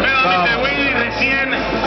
Nuevamente Willy recién